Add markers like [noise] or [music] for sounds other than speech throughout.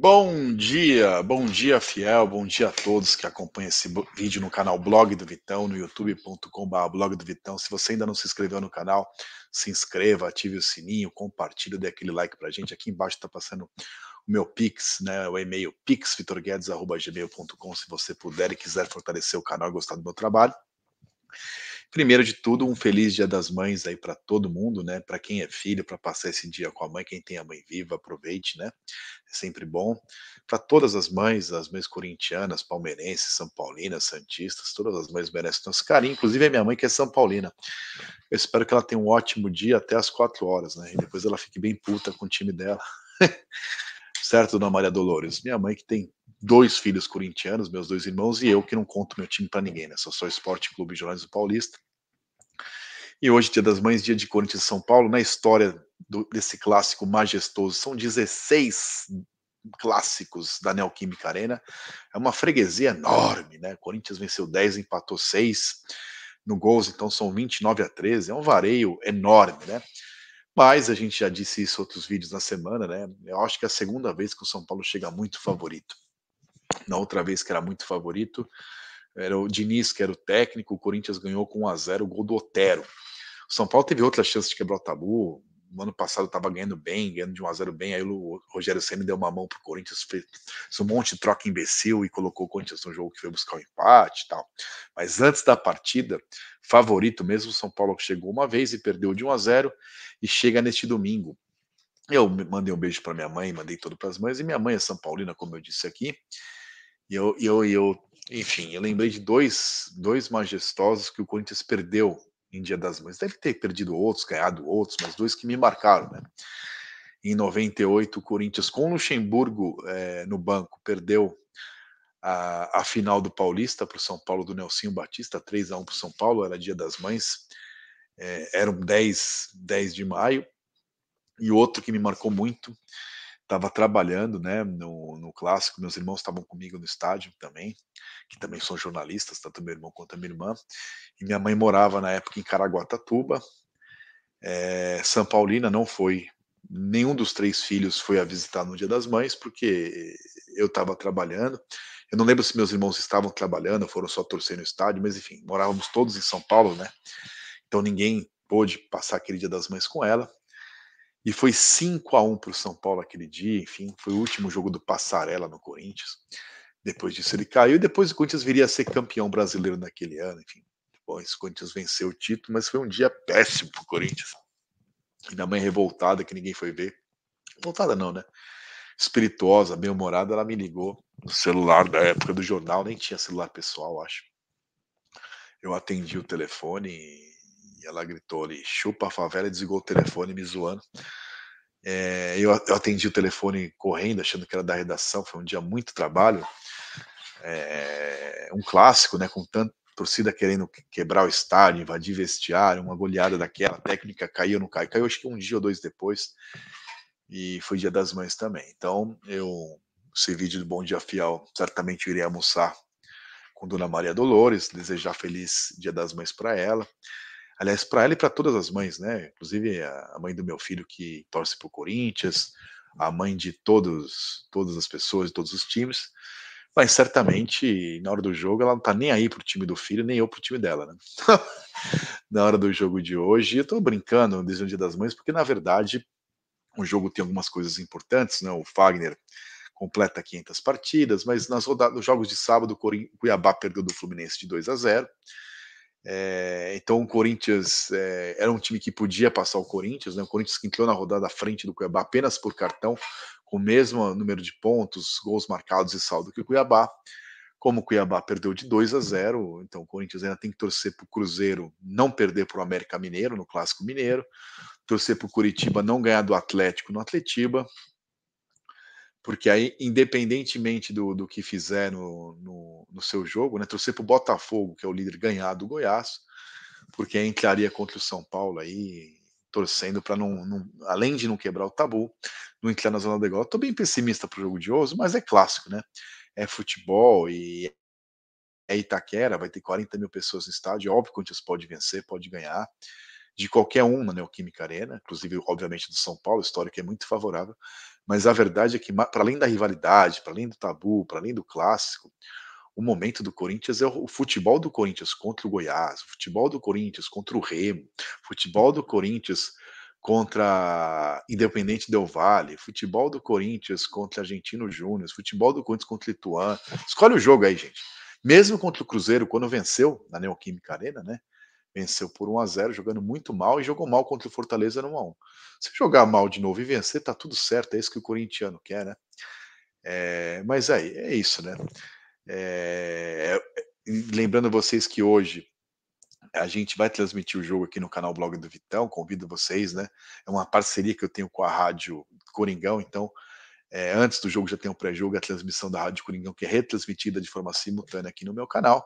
Bom dia, bom dia fiel, bom dia a todos que acompanham esse vídeo no canal Blog do Vitão, no youtube.com.br blog do Vitão. Se você ainda não se inscreveu no canal, se inscreva, ative o sininho, compartilhe, dê aquele like pra gente. Aqui embaixo está passando o meu Pix, né, o e-mail pixvitorguedes.gmail.com se você puder e quiser fortalecer o canal e gostar do meu trabalho. Primeiro de tudo, um feliz Dia das Mães aí para todo mundo, né? Para quem é filho, para passar esse dia com a mãe, quem tem a mãe viva, aproveite, né? É sempre bom. Para todas as mães, as mães corintianas, palmeirenses, são paulinas, santistas, todas as mães merecem nosso carinho, inclusive a minha mãe que é são paulina. Eu espero que ela tenha um ótimo dia até as quatro horas, né? E depois ela fique bem puta com o time dela. [laughs] certo, Dona Maria Dolores? Minha mãe que tem dois filhos corintianos, meus dois irmãos, e eu que não conto meu time para ninguém, né? Só sou Esporte Clube Jornalismo Paulista. E hoje, Dia das Mães, dia de Corinthians e São Paulo, na história do, desse clássico majestoso, são 16 clássicos da Neoquímica Arena. É uma freguesia enorme, né? Corinthians venceu 10, empatou 6 no gols, então são 29 a 13. É um vareio enorme, né? Mas a gente já disse isso em outros vídeos na semana, né? Eu acho que é a segunda vez que o São Paulo chega muito favorito. Na outra vez que era muito favorito, era o Diniz, que era o técnico, o Corinthians ganhou com 1 a 0 o gol do Otero. O São Paulo teve outra chance de quebrar o tabu. No ano passado estava ganhando bem, ganhando de 1 a 0 bem. Aí o Rogério Senna deu uma mão pro Corinthians, fez um monte de troca imbecil e colocou o Corinthians no jogo que foi buscar o um empate e tal. Mas antes da partida, favorito mesmo, o São Paulo chegou uma vez e perdeu de 1 a 0 e chega neste domingo. Eu mandei um beijo para minha mãe, mandei todo para as mães, e minha mãe é São Paulina, como eu disse aqui. E eu, eu, eu, enfim, eu lembrei de dois, dois majestosos que o Corinthians perdeu em Dia das Mães. Deve ter perdido outros, ganhado outros, mas dois que me marcaram, né? Em 98, o Corinthians com o Luxemburgo é, no banco perdeu a, a final do Paulista para o São Paulo do Nelsinho Batista, 3 a 1 para o São Paulo, era Dia das Mães, é, eram 10, 10 de maio. E outro que me marcou muito estava trabalhando né, no, no clássico, meus irmãos estavam comigo no estádio também, que também são jornalistas, tanto meu irmão quanto a minha irmã, e minha mãe morava na época em Caraguatatuba, é, São Paulina não foi, nenhum dos três filhos foi a visitar no Dia das Mães, porque eu estava trabalhando, eu não lembro se meus irmãos estavam trabalhando, foram só torcer no estádio, mas enfim, morávamos todos em São Paulo, né, então ninguém pôde passar aquele Dia das Mães com ela, e foi 5 a 1 para o São Paulo aquele dia, enfim, foi o último jogo do Passarela no Corinthians. Depois disso ele caiu e depois o Corinthians viria a ser campeão brasileiro naquele ano, enfim. Bom, esse Corinthians venceu o título, mas foi um dia péssimo para o Corinthians. E minha mãe revoltada, que ninguém foi ver. Revoltada não, né? Espirituosa, bem-humorada, ela me ligou no celular da época do jornal, nem tinha celular pessoal, acho. Eu atendi o telefone ela gritou ali, chupa a favela e desligou o telefone me zoando. É, eu, eu, atendi o telefone correndo, achando que era da redação, foi um dia muito trabalho. É, um clássico, né? Com tanta torcida querendo quebrar o estádio, invadir vestiário, uma goleada daquela, técnica caiu, não caiu, caiu acho que um dia ou dois depois, e foi dia das mães também. Então, eu, esse vídeo do Bom Dia Fiel, certamente irei almoçar com Dona Maria Dolores, desejar feliz Dia das Mães para ela. Aliás, para ela e para todas as mães, né? Inclusive a mãe do meu filho que torce para o Corinthians, a mãe de todos, todas as pessoas, de todos os times. Mas certamente, na hora do jogo, ela não tá nem aí pro time do filho, nem eu pro time dela, né? [laughs] na hora do jogo de hoje, eu tô brincando desde o Dia das Mães, porque na verdade o jogo tem algumas coisas importantes, né? O Fagner completa 500 partidas, mas nas rodadas, nos jogos de sábado, o Cuiabá perdeu do Fluminense de 2 a 0. É, então o Corinthians é, era um time que podia passar o Corinthians, né? O Corinthians que entrou na rodada à frente do Cuiabá apenas por cartão, com o mesmo número de pontos, gols marcados e saldo que o Cuiabá. Como o Cuiabá perdeu de 2 a 0, então o Corinthians ainda tem que torcer para o Cruzeiro não perder para o América Mineiro no Clássico Mineiro, torcer para o Curitiba não ganhar do Atlético no Atletiba, porque aí, independentemente do, do que fizer no, no, no seu jogo, né, torcer para o Botafogo, que é o líder, ganhar do Goiás, porque aí entraria contra o São Paulo aí, torcendo para não, não, além de não quebrar o tabu, não entrar na zona de igual. Estou bem pessimista para o jogo de hoje, mas é clássico, né? É futebol e é Itaquera, vai ter 40 mil pessoas no estádio, óbvio que o Corinthians pode vencer, pode ganhar, de qualquer um na Neoquímica Arena, inclusive, obviamente, do São Paulo, história que é muito favorável, Mas a verdade é que, para além da rivalidade, para além do tabu, para além do clássico, o momento do Corinthians é o futebol do Corinthians contra o Goiás, o futebol do Corinthians contra o Remo, futebol do Corinthians contra Independente Del Valle, futebol do Corinthians contra Argentino Júnior, futebol do Corinthians contra Ituano. Escolhe o jogo aí, gente. Mesmo contra o Cruzeiro, quando venceu na Neoquímica Arena, né? Venceu por 1 a 0 jogando muito mal e jogou mal contra o Fortaleza no 1 a 1 Se jogar mal de novo e vencer, tá tudo certo, é isso que o corintiano quer, né? É, mas aí, é isso, né? É, lembrando vocês que hoje a gente vai transmitir o jogo aqui no canal Blog do Vitão, convido vocês, né? É uma parceria que eu tenho com a Rádio Coringão, então é, antes do jogo já tem um pré-jogo, a transmissão da Rádio Coringão, que é retransmitida de forma simultânea aqui no meu canal.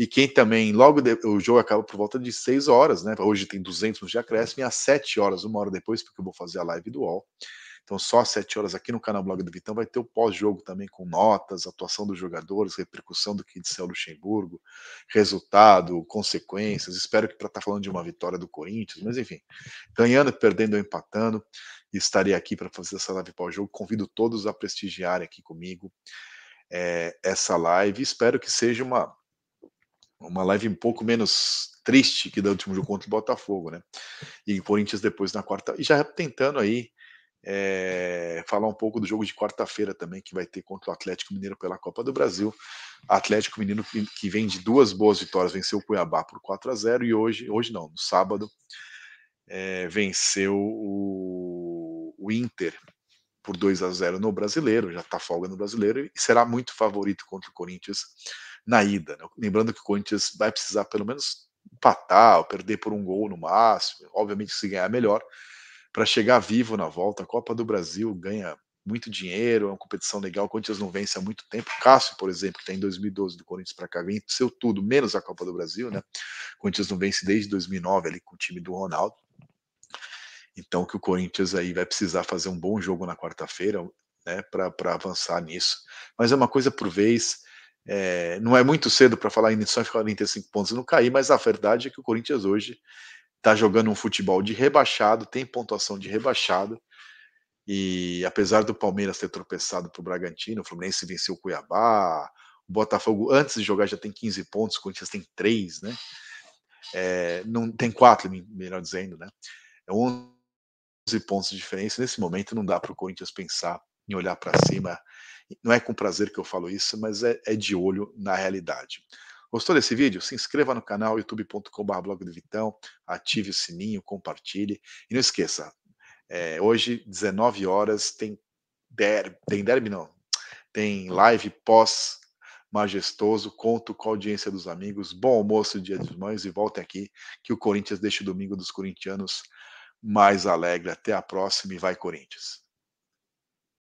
E quem também, logo de, o jogo acaba por volta de 6 horas, né? Hoje tem 200 de acréscimo, e às 7 horas, uma hora depois, porque eu vou fazer a live do UOL. Então, só às 7 horas aqui no canal Blog do Vitão vai ter o pós-jogo também com notas, atuação dos jogadores, repercussão do que disse o Luxemburgo, resultado, consequências. Espero que para estar tá falando de uma vitória do Corinthians, mas enfim, ganhando, perdendo ou empatando, estarei aqui para fazer essa live pós-jogo. Convido todos a prestigiarem aqui comigo é, essa live. Espero que seja uma, uma live um pouco menos triste que da último jogo contra o Botafogo, né? E Corinthians depois na quarta. E já tentando aí é, falar um pouco do jogo de quarta-feira também, que vai ter contra o Atlético Mineiro pela Copa do Brasil. Atlético Mineiro que vem de duas boas vitórias, venceu o Cuiabá por 4 a 0 e hoje, hoje não, no sábado, é, venceu o, o, Inter por 2 a 0 no Brasileiro, já está folga no Brasileiro e será muito favorito contra o Corinthians na ida. Né? Lembrando que o Corinthians vai precisar pelo menos empatar ou perder por um gol no máximo, obviamente se ganhar melhor, para chegar vivo na volta. A Copa do Brasil ganha muito dinheiro, é uma competição legal. O Corinthians não vence há muito tempo. Cássio, por exemplo, que está em 2012 do Corinthians para cá, venceu tudo, menos a Copa do Brasil, né? O Corinthians não vence desde 2009 ali com o time do Ronaldo. Então, que o Corinthians aí vai precisar fazer um bom jogo na quarta-feira, né, para avançar nisso. Mas é uma coisa por vez. É, não é muito cedo para falar em só 45 pontos e não cair, mas a verdade é que o Corinthians hoje está jogando um futebol de rebaixado, tem pontuação de rebaixado. E apesar do Palmeiras ter tropeçado para o Bragantino, o Fluminense venceu o Cuiabá, o Botafogo antes de jogar já tem 15 pontos, o Corinthians tem 3, né? É, não tem 4, melhor dizendo, né? É 11 pontos de diferença. Nesse momento não dá para o Corinthians pensar em olhar para cima. Não é com prazer que eu falo isso, mas é, é de olho na realidade. Gostou desse vídeo? Se inscreva no canal youtube.com.br blog do Vitão, ative o sininho, compartilhe e não esqueça, é, hoje 19 horas tem derby, tem derby não, tem live pós majestoso, conto com a audiência dos amigos, bom almoço dia dos mães e voltem aqui que o Corinthians deixa o domingo dos corintianos mais alegre. Até a próxima e vai Corinthians.